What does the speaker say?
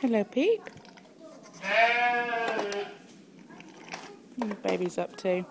Hello, Peep. What baby's up to?